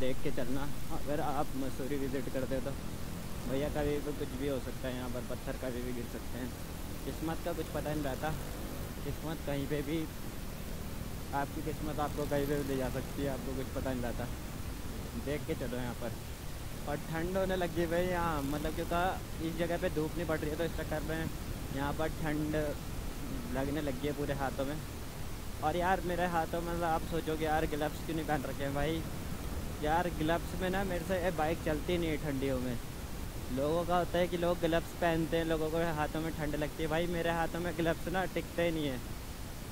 देख के चलना। अगर आप मसूरी विज़िट करते तो भैया कभी भी कुछ भी हो सकता है, यहाँ पर पत्थर कभी भी गिर सकते हैं। किस्मत का कुछ पता नहीं रहता। किस्मत कहीं पे भी, आपकी किस्मत आपको कहीं पे भी ले जा सकती है, आपको कुछ पता नहीं रहता। देख के चलो यहाँ पर। और ठंड होने लगी भाई, यहाँ मतलब क्योंकि इस जगह पे धूप नहीं पड़ रही है तो इस चक्कर में यहाँ पर ठंड लगने लगी है पूरे हाथों में। और यार मेरे हाथों में मतलब आप सोचोगे यार ग्लव्स क्यों नहीं पहन रखे हैं भाई? यार ग्लव्स में ना मेरे से बाइक चलती नहीं है ठंडियों में। लोगों का होता है कि लोग ग्लव्स पहनते हैं, लोगों को हाथों में ठंड लगती है। भाई, मेरे हाथों में ग्लव्स ना टिकते ही नहीं है।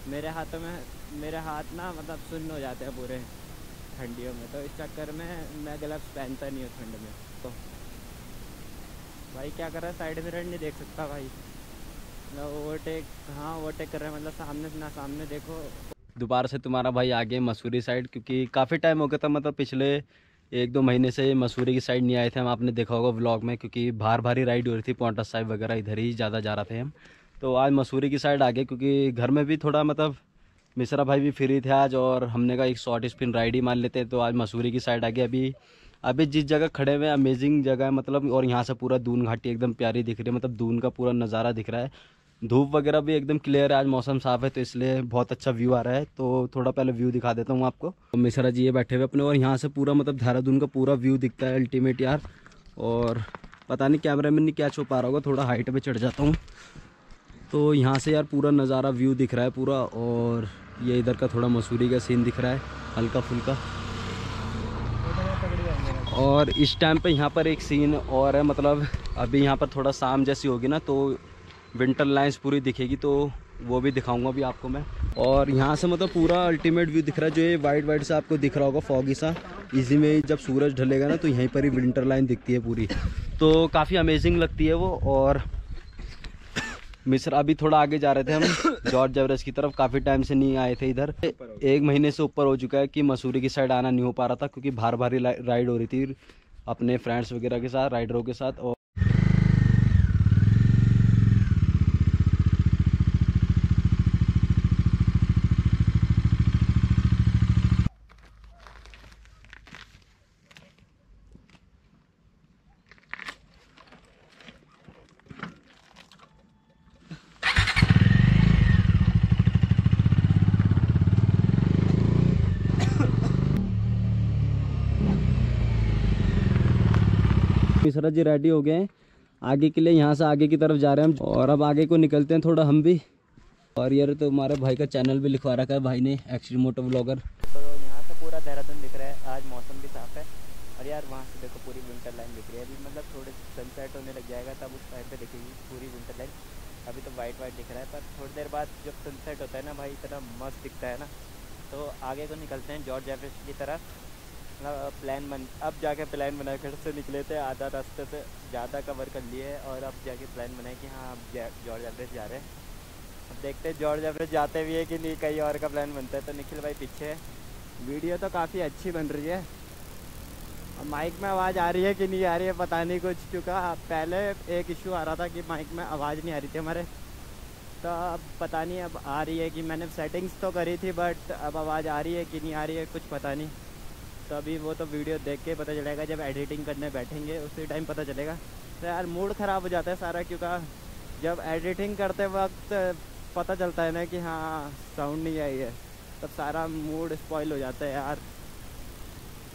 मेरे हाथों में, मेरे हाथ ना मतलब सुन्न हो जाते हैं पूरे ठंडियों में। तो इस चक्कर में मैं ग्लव्स पहनता नहीं हूँ ठंड में तो। भाई, क्या कर रहा है? साइड मिरर नहीं देख सकता भाई। मतलब ओवरटेक हाँ ओवरटेक कर रहा है मतलब सामने ना सामने देखो। दोबारा से तुम्हारा भाई आगे मसूरी साइड क्योंकि काफ़ी टाइम हो गया था मतलब पिछले एक दो महीने से मसूरी की साइड नहीं आए थे हम। आपने देखा होगा व्लॉग में, क्योंकि बाहर भारी राइड हो रही थी पोंटा साहिब वगैरह इधर ही ज़्यादा जा रहे थे हम। तो आज मसूरी की साइड आ गए, क्योंकि घर में भी थोड़ा मतलब मिश्रा भाई भी फ्री थे आज, और हमने कहा एक शॉर्ट स्पिन राइड ही मान लेते हैं तो आज मसूरी की साइड आ गए अभी अभी जिस जगह खड़े हुए अमेजिंग जगह है मतलब और यहाँ से पूरा दून घाटी एकदम प्यारी दिख रही है मतलब दून का पूरा नज़ारा दिख रहा है। धूप वगैरह भी एकदम क्लियर है, आज मौसम साफ़ है तो इसलिए बहुत अच्छा व्यू आ रहा है। तो थोड़ा पहले व्यू दिखा देता हूँ आपको। तो मिश्रा जी ये बैठे हुए अपने, और यहाँ से पूरा मतलब देहरादून का पूरा व्यू दिखता है अल्टीमेट यार। और पता नहीं कैमरे में नहीं क्या पा रहा होगा, थोड़ा हाइट पर चढ़ जाता हूँ। तो यहाँ से यार पूरा नज़ारा व्यू दिख रहा है पूरा, और ये इधर का थोड़ा मसूरी का सीन दिख रहा है हल्का फुल्का और इस टाइम पे यहाँ पर एक सीन और है मतलब अभी यहाँ पर थोड़ा शाम जैसी होगी ना तो विंटर लाइन्स पूरी दिखेगी तो वो भी दिखाऊँगा अभी आपको मैं। और यहाँ से मतलब पूरा अल्टीमेट व्यू दिख रहा है, जो ये वाइट वाइट सा आपको दिख रहा होगा फॉगी सा। इसी में जब सूरज ढलेगा ना तो यहीं पर ही विंटर लाइन दिखती है पूरी। तो काफ़ी अमेजिंग लगती है वो, और मिस्र अभी थोड़ा आगे जा रहे थे हम। जॉर्ज एवरेस्ट की तरफ़ काफ़ी टाइम से नहीं आए थे इधर। एक महीने से ऊपर हो चुका है कि मसूरी की साइड आना नहीं हो पा रहा था, क्योंकि भार भारी राइड हो रही थी अपने फ्रेंड्स वगैरह के साथ राइडरों के साथ, और मिश्रा जी रेडी हो गए हैं। आगे के लिए यहाँ से आगे की तरफ़ जा रहे हैं हम। और अब आगे को निकलते हैं थोड़ा हम भी। और यार तो हमारे भाई का चैनल भी लिखवा रखा है भाई ने एक्चुअली मोटो ब्लॉगर तो यहाँ से पूरा देहरादून दिख रहा है। आज मौसम भी साफ़ है। और यार वहाँ से देखो पूरी विंटर लाइन दिख रही है। अभी मतलब थोड़े सनसेट होने लग जाएगा, तब उस टाइम पे दिखेगी पूरी विंटर लाइन अभी तो वाइट वाइट दिख रहा है, पर थोड़ी देर बाद जब सनसेट होता है ना भाई, इतना मस्त दिखता है ना। तो आगे को निकलते हैं जॉर्ज एवरेस्ट की तरफ़। प्लान बन, अब जाके प्लान बना कर से निकले थे आधा रास्ते से, ज़्यादा कवर कर लिए और अब जाके प्लान बनाए कि हाँ अब जॉर्ज एवरेज जा रहे हैं। अब देखते हैं जॉर्ज एवरेज जाते भी है कि नहीं कहीं और का प्लान बनता है। तो निखिल भाई पीछे वीडियो तो काफ़ी अच्छी बन रही है। और माइक में आवाज़ आ रही है कि नहीं आ रही है, पता नहीं कुछ, क्योंकि पहले एक इशू आ रहा था कि माइक में आवाज़ नहीं आ रही थी हमारे। तो अब पता नहीं, अब आ रही है कि मैंने सेटिंग्स तो करी थी बट अब आवाज़ आ रही है कि नहीं आ रही है, कुछ पता नहीं। तो अभी वो तो वीडियो देख के पता चलेगा जब एडिटिंग करने बैठेंगे, उसी टाइम पता चलेगा। तो यार मूड ख़राब हो जाता है सारा, क्योंकि जब एडिटिंग करते वक्त पता चलता है ना कि हाँ साउंड नहीं आई है, तब सारा मूड स्पॉइल हो जाता है यार।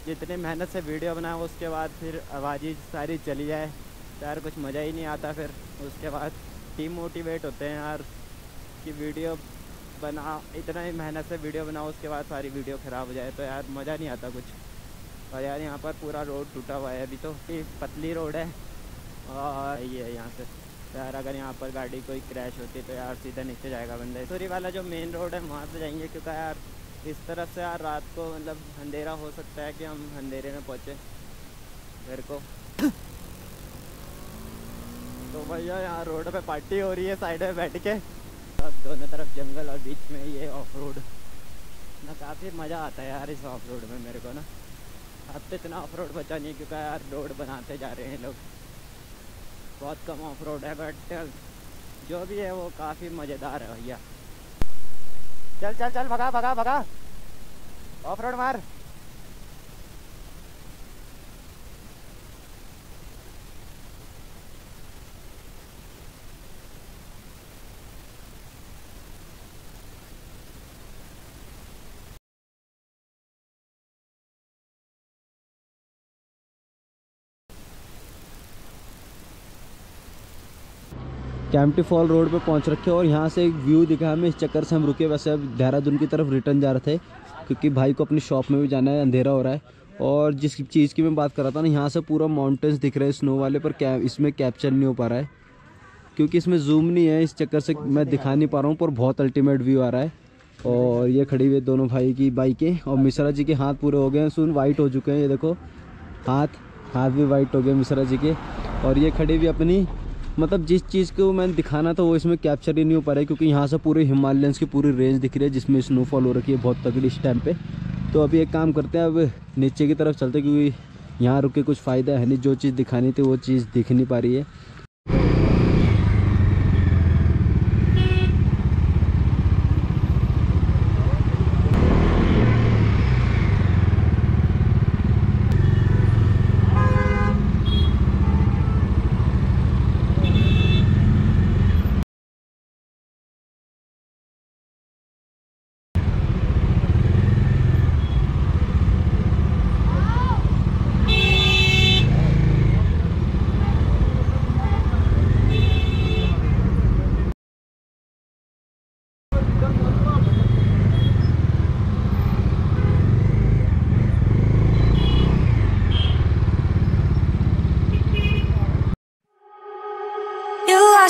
जितने मेहनत से वीडियो बनाओ, उसके बाद फिर आवाज़ ही सारी चली जाए। तो यार कुछ मज़ा ही नहीं आता फिर, उसके बाद टीम मोटिवेट होते हैं यार, कि वीडियो बना, इतना ही मेहनत से वीडियो बनाओ, उसके बाद सारी वीडियो ख़राब हो जाए तो यार मज़ा नहीं आता कुछ। और यार यहाँ पर पूरा रोड टूटा हुआ है अभी तो। पतली रोड है। और ये है यहाँ से। तो यार अगर यहाँ पर गाड़ी कोई क्रैश होती तो यार सीधा नीचे जाएगा बंदे। सूरी वाला जो मेन रोड है, वहाँ से जाएँगे, क्योंकि यार इस तरफ़ से यार रात को मतलब अंधेरा हो सकता है कि हम अंधेरे में पहुँचे घर को। तो भैया, यहाँ रोड पे पार्टी हो रही है साइड में बैठ के। अब दोनों तरफ़ जंगल और बीच में ये ऑफ़ रोड ना काफ़ी मज़ा आता है यार इस ऑफ़ रोड में मेरे को ना। अब तो इतना ऑफ़ रोड बचा नहीं क्योंकि यार रोड बनाते जा रहे हैं लोग। बहुत कम ऑफ़ रोड है बट जो भी है वो काफ़ी मज़ेदार है भैया। चल चल चल, भगा भगा भगा। ऑफ़ रोड मार। कैम्पटी फॉल रोड पे पहुँच रखे और यहाँ से एक व्यू दिखा हमें इस चक्कर से हम रुके। वैसे अब देहरादून की तरफ़ रिटर्न जा रहे थे, क्योंकि भाई को अपनी शॉप में भी जाना है, अंधेरा हो रहा है। और जिस चीज़ की मैं बात कर रहा था ना, यहाँ से पूरा माउंटेन्स दिख रहे हैं स्नो वाले, पर कै इसमें कैप्चर नहीं हो पा रहा है। क्योंकि इसमें जूम नहीं है, इस चक्कर से मैं दिखा नहीं पा रहा हूँ, पर बहुत अल्टीमेट व्यू आ रहा है। और ये खड़ी हुई दोनों भाई की बाइकें, और मिश्रा जी के हाथ पूरे हो गए हैं, सुन वाइट हो चुके हैं, ये देखो, हाथ हाथ भी वाइट हो गए मिश्रा जी के। और ये खड़ी हुई अपनी मतलब जिस चीज़ को मैंने दिखाना था, वो इसमें कैप्चर ही नहीं हो पा रहा है, क्योंकि यहाँ से पूरे हिमालयंस की पूरी रेंज दिख रही है, जिसमें स्नोफॉल हो रखी है बहुत तगड़ी इस टाइम पे। तो अभी एक काम करते हैं, अब नीचे की तरफ़ चलते क्योंकि यहाँ रुके कुछ फ़ायदा है नहीं, जो चीज़ दिखानी थी, वो चीज़ दिख नहीं पा रही है।